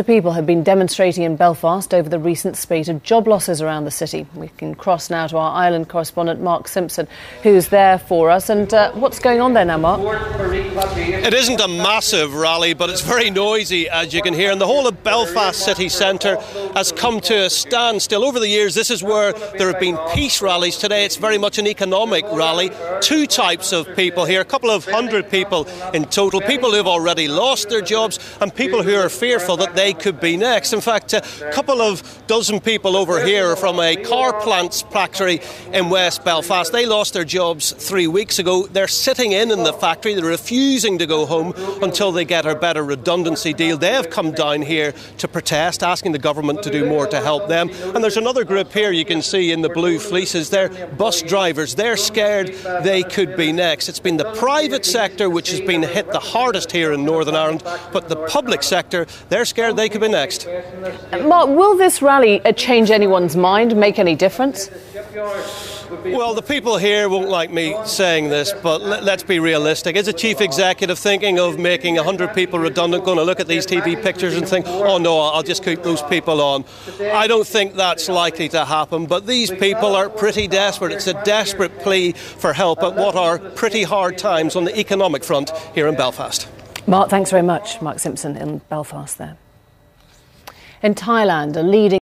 of people have been demonstrating in Belfast over the recent spate of job losses around the city. We can cross now to our Ireland correspondent Mark Simpson, who's there for us. And uh, what's going on there now, Mark? It isn't a massive rally, but it's very noisy, as you can hear. And the whole of Belfast city centre has come to a standstill. Over the years, this is where there have been peace rallies. Today, it's very much an economic rally. Two types of people here, a couple of hundred people in total, people who have already lost their jobs and people who are fearful that they could be next. In fact, a couple of dozen people over here from a car plants factory in West Belfast, they lost their jobs three weeks ago. They're sitting in in the factory, they're refusing to go home until they get a better redundancy deal. They have come down here to protest, asking the government to do more to help them. And there's another group here you can see in the blue fleeces. They're bus drivers. They're scared they could be next. It's been the private sector which has been hit the hardest here in Northern Ireland, but the public sector, they're scared they could be next. Mark, will this rally uh, change anyone's mind, make any difference? Well, the people here won't like me saying this, but let's be realistic. Is a chief executive thinking of making 100 people redundant going to look at these TV pictures and think, oh no, I'll just keep those people on? I don't think that's likely to happen, but these people are pretty desperate. It's a desperate plea for help at what are pretty hard times on the economic front here in Belfast. Mark, thanks very much. Mark Simpson in Belfast there. In Thailand, a leading